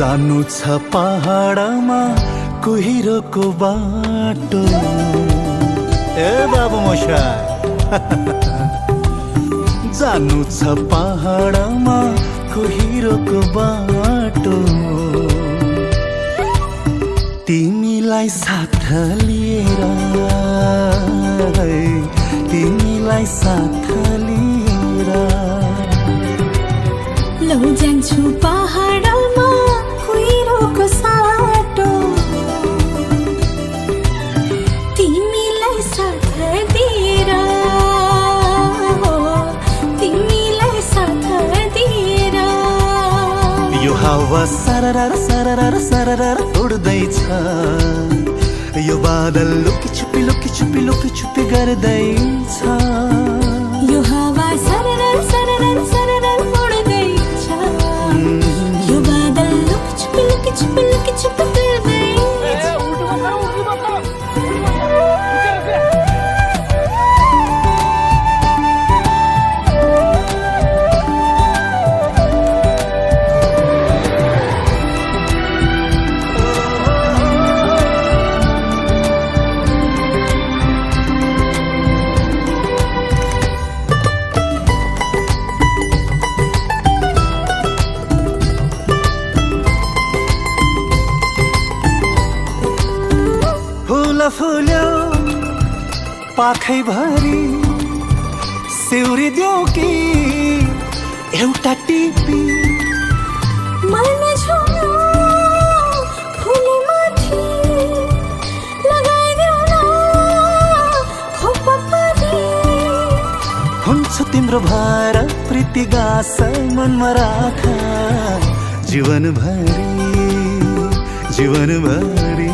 जानु छ पहाडमा कुहिरोको बाटो। ए बाबु मसा जानु छ पहाडमा कुहिरोको बाटो। तिमीलाई साथ लिएर तिमीलाई साथ लिएर हावा सरर सरर सरर उड्दैछ। यो बादल लुकी छुपी लुकी छुपी लुकी छुपी गर्दैछ। फुल फुल्यो पाखैभरि सिउरी देऊ कि एउटा टिपी? हुन्छ तिम्रो भार प्रीति गास मनमा राख जीवनभरि जीवनभरि।